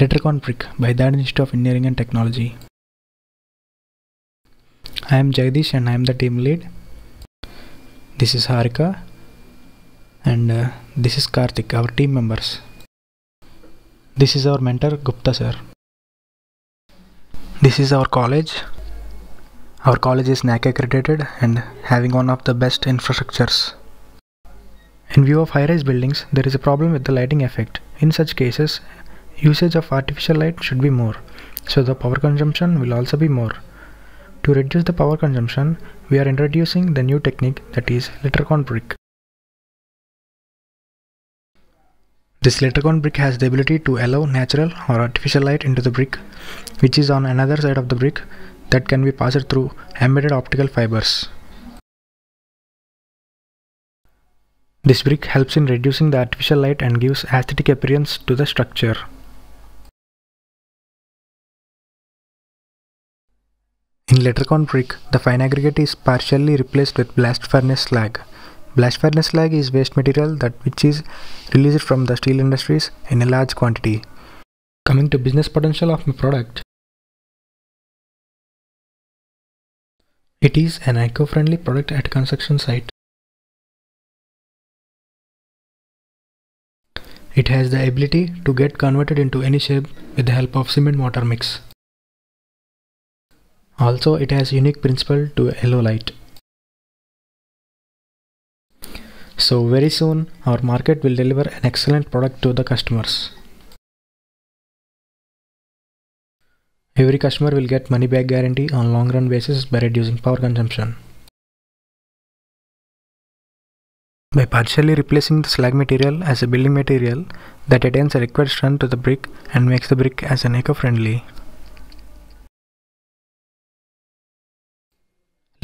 Litracon Brick by Dadi Institute of Engineering and Technology. I am Jagadish and I am the team lead. This is Harika and uh, this is Karthik, our team members. This is our mentor Guptha sir. This is our college. Our college is NAAC accredited and having one of the best infrastructures. In view of high-rise buildings, there is a problem with the lighting effect. In such cases, usage of artificial light should be more, so the power consumption will also be more. To reduce the power consumption, we are introducing the new technique that is Litracon brick. This Litracon brick has the ability to allow natural or artificial light into the brick, which is on another side of the brick that can be passed through embedded optical fibers. This brick helps in reducing the artificial light and gives aesthetic appearance to the structure. In Litracon brick, the fine aggregate is partially replaced with blast furnace slag. Blast furnace slag is waste material that which is released from the steel industries in a large quantity. Coming to business potential of my product, it is an eco-friendly product at construction site. It has the ability to get converted into any shape with the help of cement mortar mix. Also, it has unique principle to yellow light. So very soon our market will deliver an excellent product to the customers. Every customer will get money back guarantee on long run basis by reducing power consumption. By partially replacing the slag material as a building material that attains a required strength to the brick and makes the brick as an eco-friendly.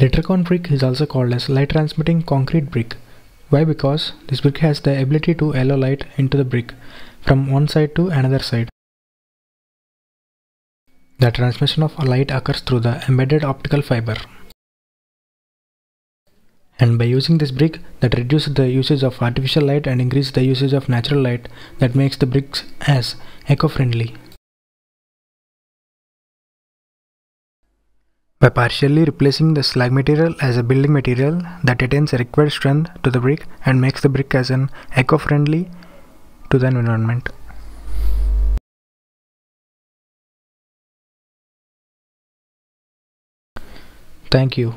Litracon brick is also called as light transmitting concrete brick. Why? Because this brick has the ability to allow light into the brick from one side to another side. The transmission of light occurs through the embedded optical fiber. And by using this brick that reduces the usage of artificial light and increases the usage of natural light that makes the bricks as eco-friendly. By partially replacing the slag material as a building material that attains required strength to the brick and makes the brick as an eco-friendly to the environment. Thank you.